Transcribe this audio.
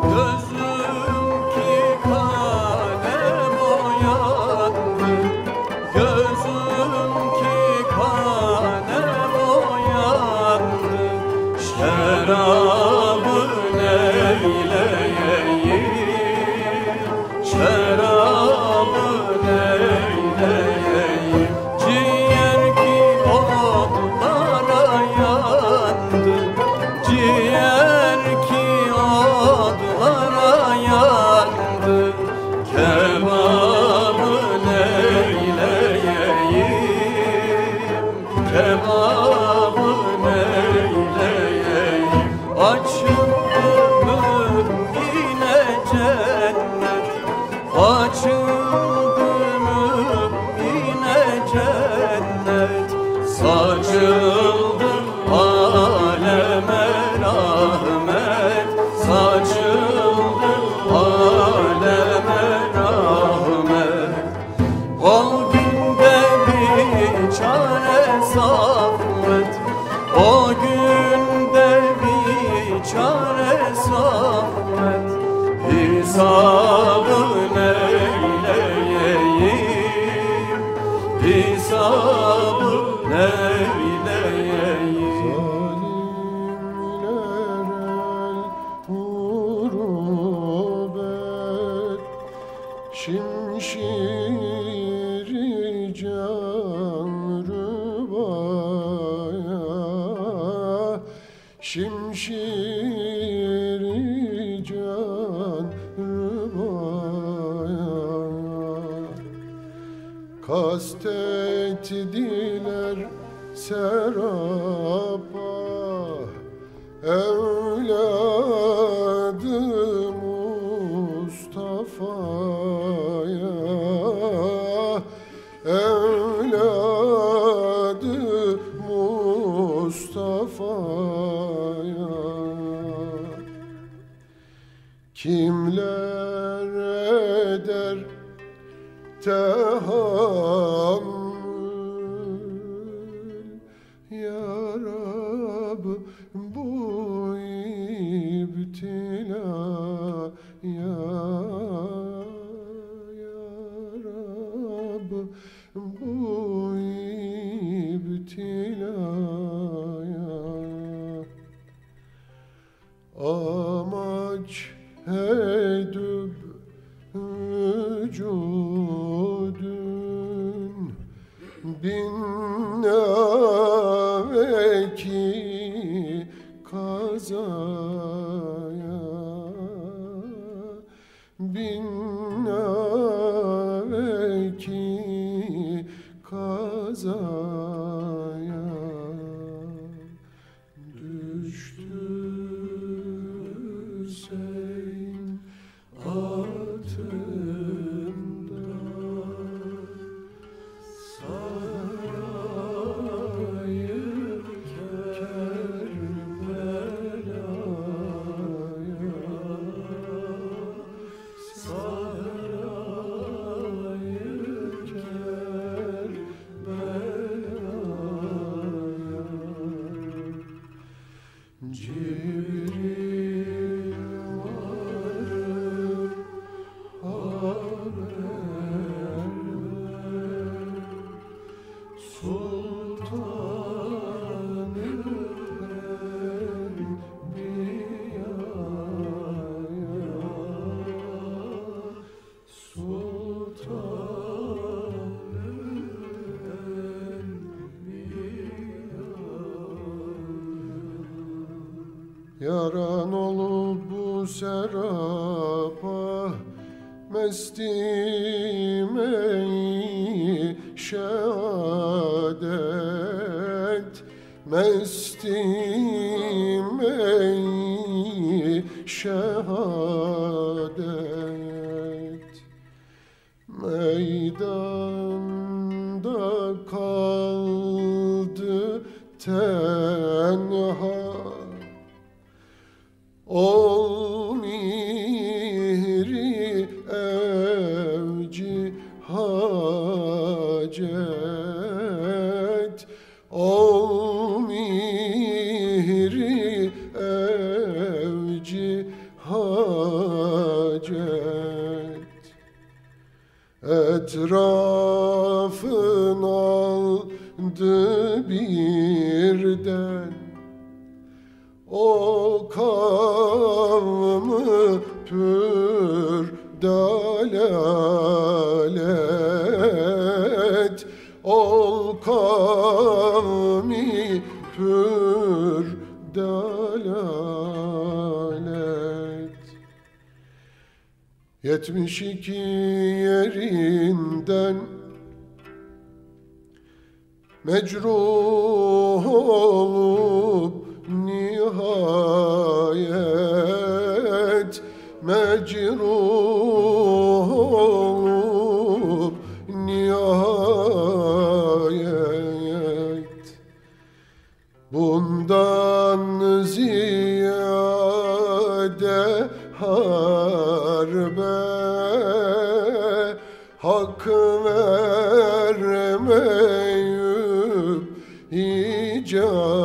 Good. açın çare sohbet İsa Şimşir can Kastettiler serapa evlat Kimler eder tehammül? Ya Rab bu ibtila Ya Ya Rab bu ibtila Ya. Amaç Hey Yaran olup bu serapa Mestim ey şehadet. Mestim ey şehadet. Meydanda kaldı tenha o mihri evci hacet O mihri evci birden. O kadar dalalet Ol kavmi pür dalalet Yetmiş iki yerinden Mecruh olup Bundan ziyade harbe hak vermeyip icazet